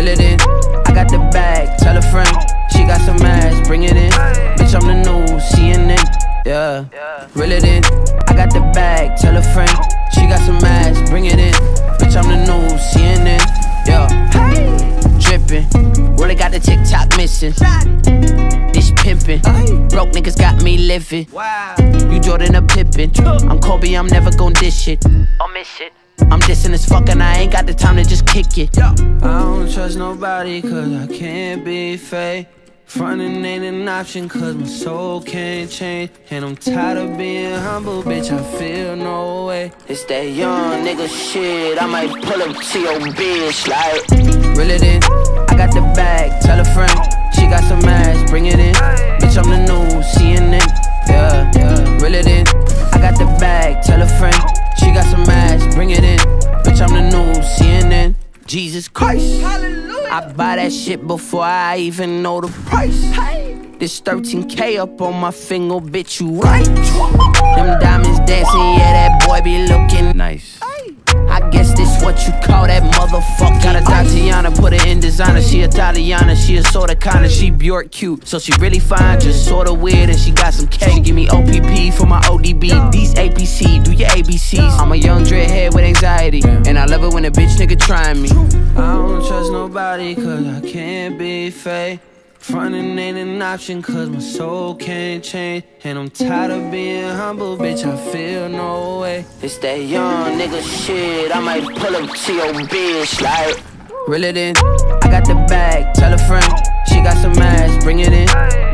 Reel it in. I got the bag, tell a friend. She got some ass, bring it in. Bitch, I'm the new CNN. Yeah. Reel it in. I got the bag, tell a friend. She got some ass, bring it in. Bitch, I'm the new CNN. Yeah. Drippin'. Really got the TikTok missing. This pimpin'. Broke niggas got me living. You Jordan a Pippen. I'm Kobe, I'm never gon' dish it. Or miss it. I'm dissing as fuck and I ain't got the time to just kick it. I don't trust nobody cause I can't be fake. Frontin' ain't an option cause my soul can't change. And I'm tired of being humble, bitch, I feel no way. It's that young nigga shit, I might pull up to your bitch like. Reel it in, I got the bag, tell a friend. Jesus Christ. I buy that shit before I even know the price. This 13K up on my finger, bitch, you right. Them diamonds dancing, yeah, that boy be looking Nice. I guess this what you call that motherfucker. Got a Tatiana, put her in designer. She Italiana, she a sorta kinda. She Bjork cute, so she really fine, just sorta weird, and she got some. She give me OPP for my ODB. These APC, do your ABCs. I'm a young dreadhead with anxiety, and I love it when a bitch nigga trying me. I don't trust nobody, cause I can't be fake. Frontin' ain't an option cause my soul can't change. And I'm tired of being humble, bitch, I feel no way. It's that young nigga shit, I might pull up to your bitch like. Reel it in, I got the bag, tell a friend. She got some ass, bring it in